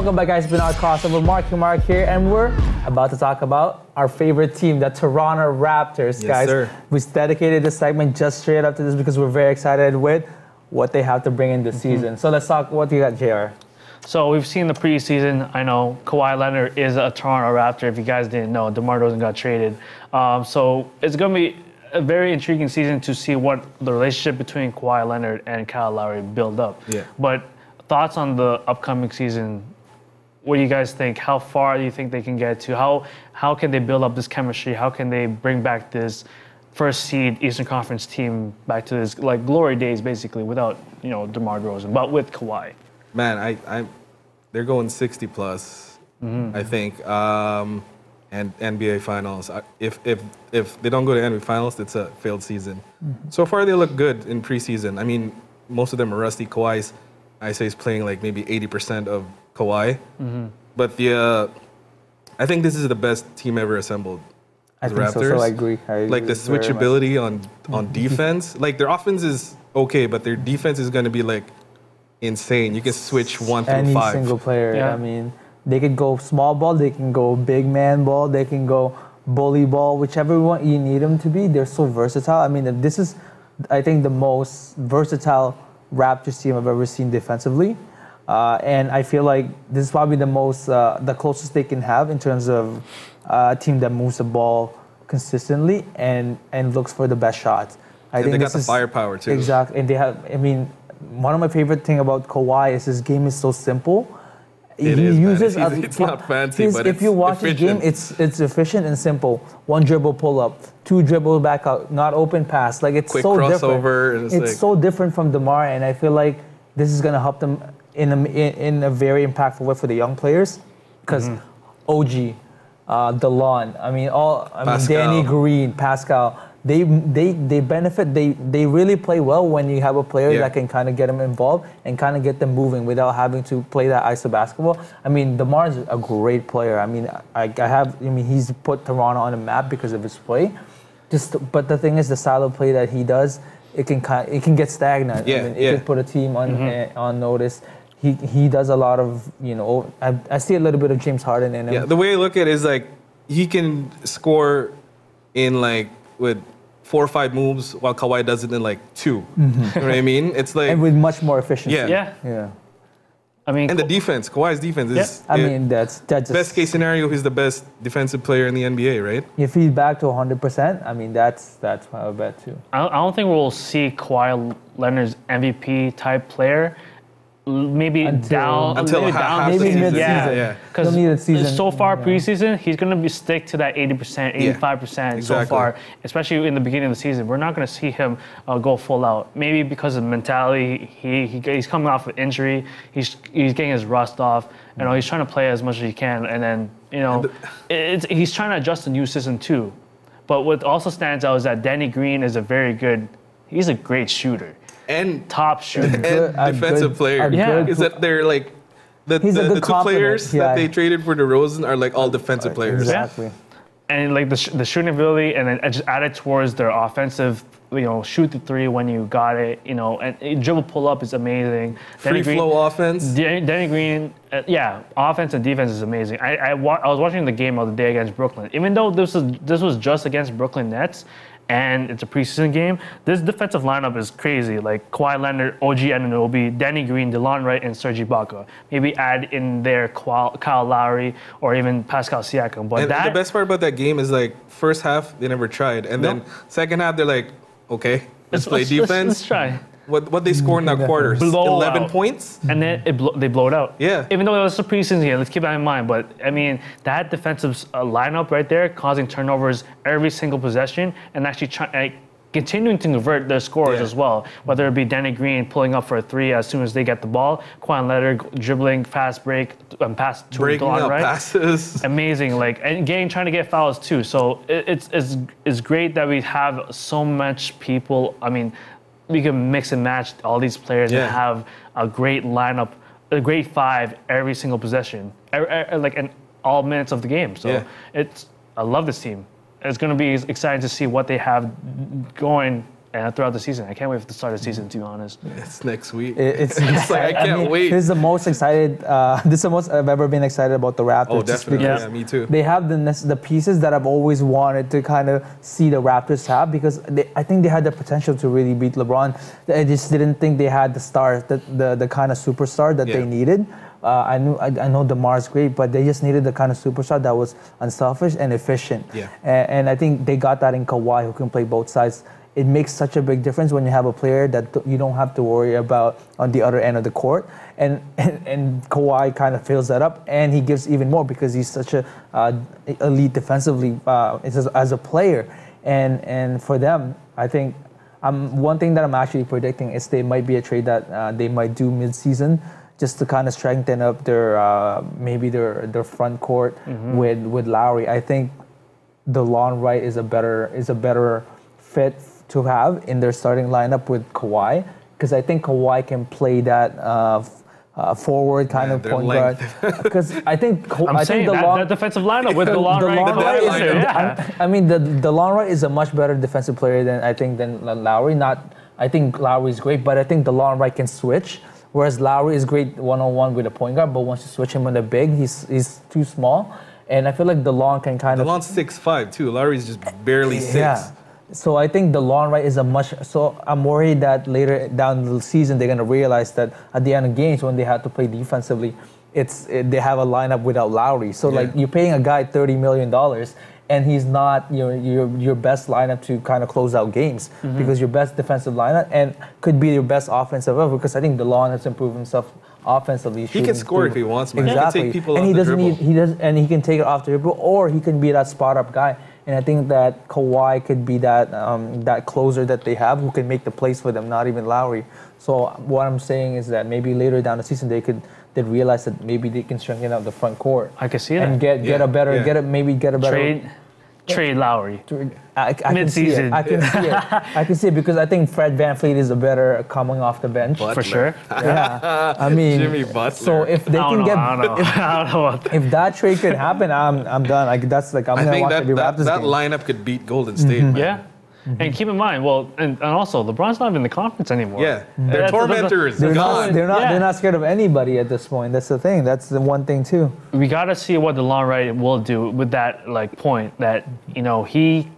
Welcome back, guys. It's Pinoy crossover. Marky Mark here, and we're about to talk about our favorite team, the Toronto Raptors, Yes, guys. sir. We dedicated this segment just straight up to this because we're very excited with what they have to bring in this Mm-hmm. season. So let's talk. What do you got, Jr? So we've seen the preseason. I know Kawhi Leonard is a Toronto Raptor. If you guys didn't know, DeMar DeRozan got traded. Um, so it's going to be a very intriguing season to see what the relationship between Kawhi Leonard and Kyle Lowry build up. Yeah. But thoughts on the upcoming season? What do you guys think? How far do you think they can get to? How how can they build up this chemistry? How can they bring back this first seed Eastern Conference team back to this like glory days, basically, without you know DeMar DeRozan, but with Kawhi? Man, I, I, they're going 60 plus, Mm-hmm. I think, um, and NBA Finals. If if if they don't go to NBA Finals, it's a failed season. Mm-hmm. So far, they look good in preseason. I mean, most of them are rusty. Kawhi's, I say, is playing like maybe 80% of Kawhi. Mm-hmm. But the, uh, I think this is the best team ever assembled. I the think so. So I agree. I like the agree very switchability on on defense. Like their offense is okay, but their defense is going to be like insane. You can switch one through Any five. single player. Yeah. I mean, they could go small ball, they can go big man ball, they can go bully ball, whichever one you need them to be. They're so versatile. I mean, this is, I think, the most versatile Raptors team I've ever seen defensively. Uh, and I feel like this is probably the most, uh, the closest they can have in terms of uh, a team that moves the ball consistently and and looks for the best shots. I And they got this the is- firepower, too. Exactly, and they have. I mean, one of my favorite thing about Kawhi is his game is so simple. It he is, man. It's- a- it's not fancy, but if you watch his game, it's it's efficient and simple. One dribble pull up, two dribble back out, not open pass. Like it's Quick so different. it's It's, like- so different from Demar, and I feel like this is gonna help them in a in, a very impactful way for the young players, because Mm-hmm. OG, uh, Delon, I mean all, I mean Danny Green, Pascal. They, they, they benefit. They, they really play well when you have a player Yeah. that can kind of get them involved and kind of get them moving without having to play that iso basketball. I mean, Demar is a great player. I mean, I, I have. I mean, he's put Toronto on the map because of his play. Just, but the thing is, the style of play that he does, it can kind, it can get stagnant. Yeah, I mean, it yeah. can put a team on eh, on notice. He he does a lot of you know. I, I see a little bit of James Harden in him. Yeah, the way I look at it is like he can score in like with four or five moves, while Kawhi does it in like 2 You know what I mean? It's like Mm-hmm. and with much more efficiency. Yeah. Yeah. Yeah. I mean, and the defense. Kawhi's defense is. I it- mean, that's that's just, best case scenario, he's the best defensive player in the NBA, right? If he's back to 100%, I mean, that's that's my bet too. I don't, I don't think we'll see Kawhi Leonard's MVP type player. L- Maybe Until- down Until maybe half- down half the season. season. Yeah, Yeah. Because He'll need season, so far yeah. preseason, he's gonna be stick to that 80%, 85% so Exactly. far. Especially in the beginning of the season, we're not gonna see him uh, go full out. Maybe because of mentality, he, he he's coming off an injury. He's he's getting his rust off. You know, he's trying to play as much as he can, and then you know, it's, he's trying to adjust the new system too. But what also stands out is that Danny Green is a very good. He's a great shooter, And top shooter. and Good- a defensive good- player. Yeah. good Is that they're like the, He's a the, good the two players yeah. that they traded for DeRozan are like all defensive uh, players. Exactly. and like the, sh- the shooting ability, and then just add it towards their offensive. You know, shoot the three when you got it. You know, and dribble pull up is amazing. Free flow offense. Danny, Danny Green, uh, yeah, offense and defense is amazing. I I, wa- I was watching the game of the day against Brooklyn. Even though this was this was just against Brooklyn Nets, and it's a preseason game, this defensive lineup is crazy. Like Kawhi Leonard, OG Anunoby, Danny Green, Delon Wright, and Serge Ibaka. Maybe add in there Kyle, Kyle Lowry or even Pascal Siakam. But that the best part about that game is like first half they never tried, and then second half they're like, okay, let's, play let's, defense. Let's, try. What what they scored in that quarter? Blowout. Eleven points. and then it blo- they blow it out. Yeah. Even though it was a preseason game, let's keep that in mind. But I mean, that defensive uh, lineup right there, causing turnovers every single possession, and actually trying. Uh, Continuing to convert their scores Yeah. as well, whether it be Danny Green pulling up for a three as soon as they get the ball, Kawhi Leonard dribbling, fast break, and pass to Breaking up Wright passes. amazing. Like and getting trying to get fouls too. So it, it's it's it's great that we have so much people. I mean, we can mix and match all these players Yeah. and have a great lineup, a great five every single possession, like in all minutes of the game. So Yeah. it's I love this team. It's going to be exciting to see what they have going and throughout the season. I can't wait for the start of the season, to be honest. It's next week. It- It's, It's like, I can't wait. This is the most excited. Uh, this is the most I've ever been excited about the Raptors. oh, definitely. Yeah, me too. They have the the pieces that I've always wanted to kind of see the Raptors have because they, I think they had the potential to really beat LeBron. I just didn't think they had the stars, the the, the kind of superstar that they needed. Uh, I knew I, I know Demar's great, but they just needed the kind of superstar that was unselfish and efficient. Yeah. And, and I think they got that in Kawhi, who can play both sides. It makes such a big difference when you have a player that th- you don't have to worry about on the other end of the court. And and, and Kawhi kind of fills that up, and he gives even more because he's such a uh, elite defensively uh, as, as a player. And and for them, I think um, one thing that I'm actually predicting is they might be a trade that uh, they might do mid-season just to kind of strengthen up their uh, maybe their their front court with with Lowry. I think Delon Wright is a better is a better fit to have in their starting lineup with Kawhi because I think Kawhi can play that uh, uh, forward kind Man, of their point guard. Because I think Ka- I'm I saying think that, Delon, that defensive lineup with the long, Delon Kawhi Wright is- Leonard, is, yeah. I, I mean, the Delon Wright is a much better defensive player than I think than Lowry. Not, I think Lowry is great, but I think Delon Wright can switch. Whereas Lowry is great one on one with a point guard, but once you switch him on the big, he's he's too small. And I feel like Delon can kind of Delon's six five too. Lowry's just barely six. yeah. So I think Delon Wright is a much. So I'm worried that later down the season they're gonna realize that at the end of games when they have to play defensively, it's it, they have a lineup without Lowry. So like you're paying a guy thirty million dollars and he's not your your your best lineup to kind of close out games Mm-hmm. because your best defensive lineup and could be your best offensive ever because I think Delon has improved himself offensively. He can score through- if he wants, man. He can Exactly. take people and off he doesn't need he does and he can take it off the dribble or he can be that spot up guy. And I think that Kawhi could be that um, that closer that they have who can make the plays for them, not even Lowry. So what I'm saying is that maybe later down the season they could they realize that maybe they can strengthen out the front court I can see and that. get get Yeah, a better yeah. get a maybe get a better Trade, trade Lowry. I, I can see Mid-season. it. I can see it. I can see it because I think Fred VanVleet is a better coming off the bench. But- For sure. Yeah, I mean, Jimmy Butler. So if they I can don't know. get I don't know. I don't know about that. if that trade could happen, I'm I'm done. Like that's like I'm I gonna think watch that, every that, Raptors that game. lineup could beat Golden State. Mm-hmm. man. Yeah. And mm-hmm. keep in mind, well, and, and also LeBron's not in the conference anymore. Yeah. Mm-hmm. They're That's- tormentors. They're gone. not, they're not. Yeah. They're not scared of anybody at this point. That's the thing. That's the one thing too. we got to see what Delon Wright will do with that like point that you know he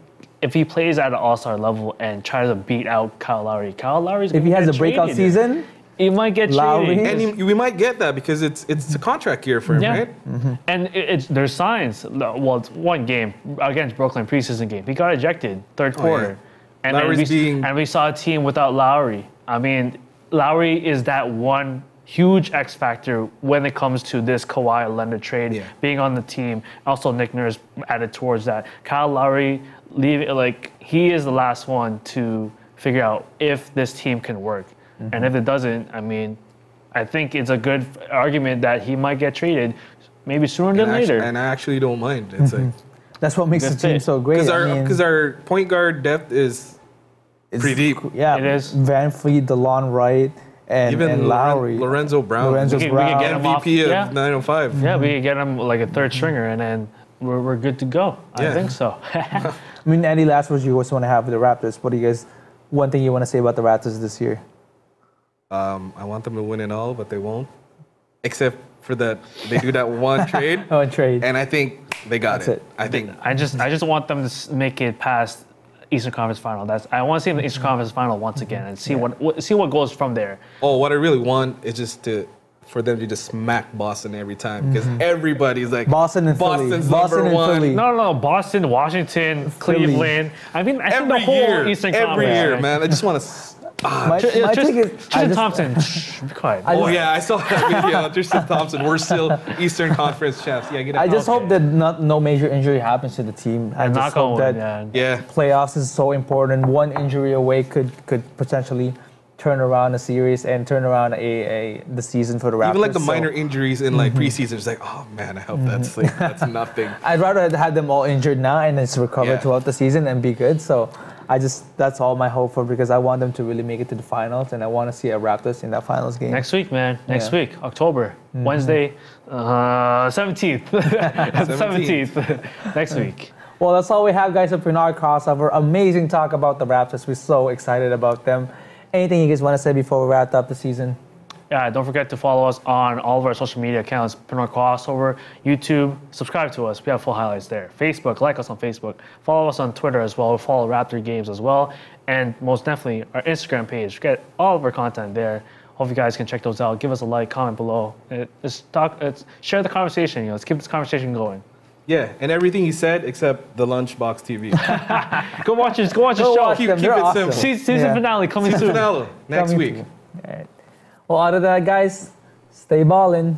if he plays at an all-star level and tries to beat out Kyle Lowry, Kyle Lowry's If he has a breakout season, he might get Lowry- traded. and he, we might get that because it's it's a contract year for him, Yeah. right? Mm-hmm. And it, it's there's signs. Well, it's one game against Brooklyn preseason game. He got ejected third oh, quarter, and then we, being- and we saw a team without Lowry. I mean, Lowry is that one huge X factor when it comes to this Kawhi Leonard trade Yeah. being on the team. Also, Nick Nurse added towards that. Kyle Lowry, leave like he is the last one to figure out if this team can work, Mm-hmm. and if it doesn't, I mean. I think it's a good argument that he might get traded, maybe sooner than And, actu- later. and I actually don't mind. It's mm-hmm. like that's what makes the team it. so great. because I our mean, our point guard depth is it's- pretty deep. Yeah, It is. Van Fleet, Delon Wright, and, Even and Lowry. Lorenzo Brown, Lorenzo We could- we could get him off- MVP yeah. of 905. yeah, we could get him like a third mm-hmm. stringer, and then we're, we're good to go. I Yeah. think so. I mean, any last words you always want to have with the Raptors? What do you guys? One thing you want to say about the Raptors this year? Um, I want them to win it all, but they won't. Except for that, they do that one trade, Oh, and trade. and I think they got That's it. it. I think I just I just want them to make it past Eastern Conference Final. That's I want to see them the Eastern mm-hmm. Conference Final once mm-hmm. again and see what, what see what goes from there. Oh, what I really want is just to for them to just smack Boston every time because mm-hmm. everybody's like Boston and Philly. Boston number and one. Philly. No, no, no. Boston, Washington, Philly. Cleveland. I mean, I think Every the whole year, Eastern every Conference. year, man. I just want to. Uh, my, Tr- my Tristan, take is, Tristan just- Thompson, shh, be quiet. I Oh just- yeah, I saw that video. Tristan Thompson. We're still Eastern Conference champs. Yeah, get it. I just Okay. hope that not, no major injury happens to the team. I And just knock hope that yeah. Yeah. playoffs is so important. One injury away could could potentially turn around a series and turn around a, a the season for the Raptors. Even like the So minor injuries in like mhm. preseason, it's like, oh man, I hope that's mhm. like that's nothing. I'd rather have them all injured now and just recover Yeah. throughout the season and be good. So I just that's all my hope for because I want them to really make it to the finals and I want to see a Raptors in that finals game. Next week, man. Next Yeah. week, October, Wednesday, uh, 17th. 17th. Next week. Well, that's all we have, guys, in our crossover. Amazing talk about the Raptors. We're so excited about them. Anything you guys want to say before we wrap up the season? Yeah, don't forget to follow us on all of our social media accounts, Pinoy Crossover, YouTube. Subscribe to us. We have full highlights there. Facebook, like us on Facebook. Follow us on Twitter as well. We follow Raptor Games as well. And most definitely our Instagram page. Get all of our content there. Hope you guys can check those out. Give us a like, comment below. It, it's talk, it's share the conversation. You know, let's keep this conversation going. Yeah, and everything he said except the lunchbox TV. Go watch it. Go watch the show. watch Keep- keep it awesome. simple. Se- Season Yeah. finale coming soon. Finale next Coming week. Well, out of that, guys, stay ballin'.